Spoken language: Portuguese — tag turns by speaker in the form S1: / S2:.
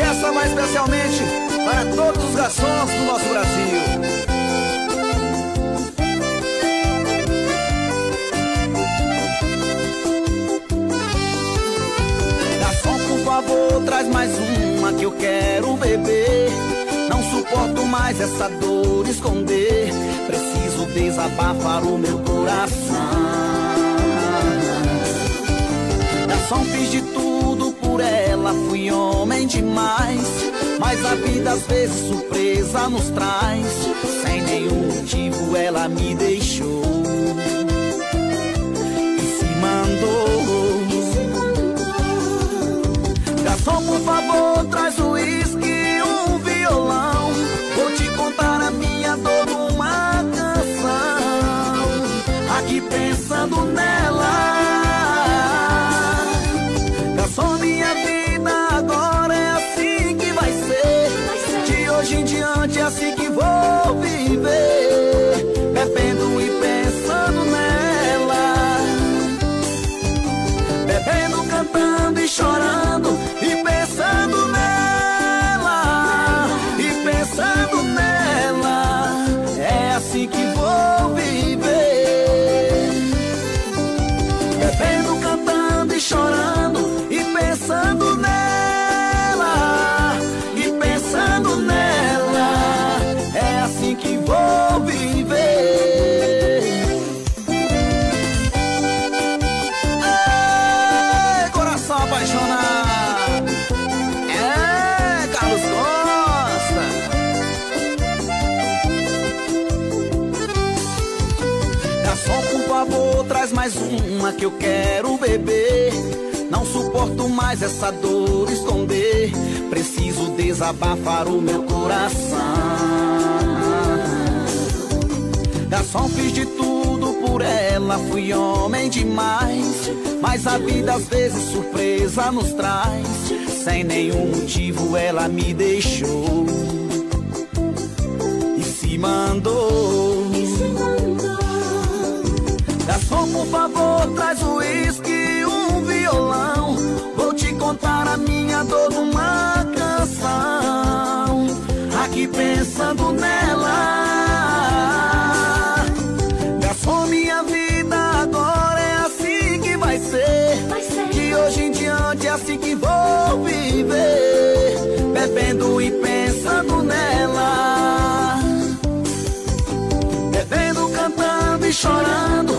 S1: E essa mais especialmente para todos os garçons do nosso Brasil. Garçom, por favor, traz mais uma que eu quero beber. Não suporto mais essa dor esconder. Preciso desabafar o meu coração. Demais. Mas a vida às vezes surpresa nos traz. Sem nenhum motivo ela me deixou. E se mandou. Garçom, por favor, hoje em diante é favor, traz mais uma que eu quero beber. Não suporto mais essa dor esconder. Preciso desabafar o meu coração. Garçom, fiz de tudo por ela, fui homem demais. Mas a vida às vezes surpresa nos traz. Sem nenhum motivo ela me deixou. E se mandou. Por favor, traz o uísque e um violão. Vou te contar a minha dor numa canção. Aqui pensando nela. Gastou minha vida agora é assim que vai ser.
S2: Vai ser.
S1: De hoje em diante é assim que vou viver. Bebendo e pensando nela. Bebendo, cantando e chorando